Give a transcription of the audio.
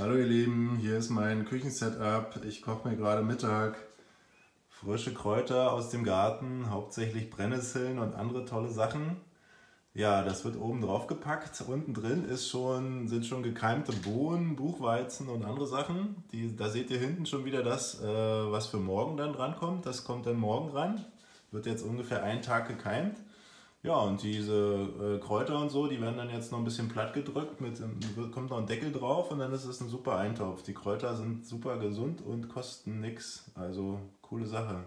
Hallo ihr Lieben, hier ist mein Küchensetup. Ich koche mir gerade Mittag frische Kräuter aus dem Garten, hauptsächlich Brennnesseln und andere tolle Sachen. Ja, das wird oben drauf gepackt. Unten drin ist schon, sind schon gekeimte Bohnen, Buchweizen und andere Sachen. Die, da seht ihr hinten schon wieder das, äh, was für morgen dann drankommt. Das kommt dann morgen ran. Wird jetzt ungefähr einen Tag gekeimt. Ja, und diese äh, Kräuter und so, die werden dann jetzt noch ein bisschen platt gedrückt, mit, kommt noch ein Deckel drauf und dann ist es ein super Eintopf. Die Kräuter sind super gesund und kosten nichts. Also coole Sache.